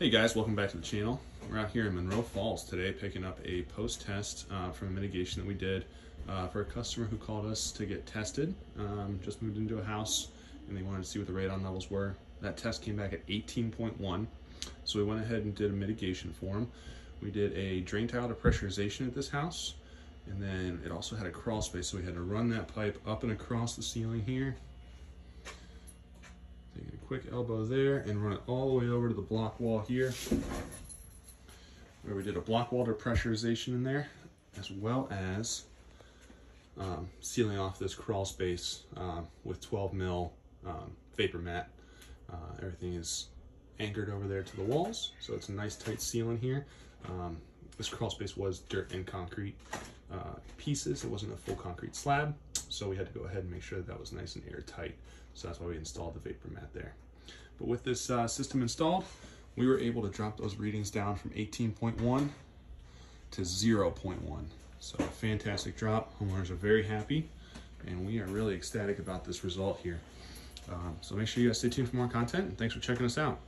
Hey guys, welcome back to the channel. We're out here in Munroe Falls today picking up a post-test uh, from a mitigation that we did uh, for a customer who called us to get tested. Um, just moved into a house and they wanted to see what the radon levels were. That test came back at 18.1. So we went ahead and did a mitigation for him. We did a drain tile depressurization at this house and then it also had a crawl space so we had to run that pipe up and across the ceiling here quick elbow there and run it all the way over to the block wall here where we did a block wall pressurization in there as well as um, sealing off this crawl space um, with 12 mil um, vapor mat. Uh, everything is anchored over there to the walls so it's a nice tight seal in here. Um, this crawl space was dirt and concrete uh, pieces. It wasn't a full concrete slab so we had to go ahead and make sure that, that was nice and airtight. So that's why we installed the vapor mat there. But with this uh, system installed, we were able to drop those readings down from 18.1 to 0.1. So a fantastic drop. Homeowners are very happy and we are really ecstatic about this result here. Um, so make sure you guys stay tuned for more content and thanks for checking us out.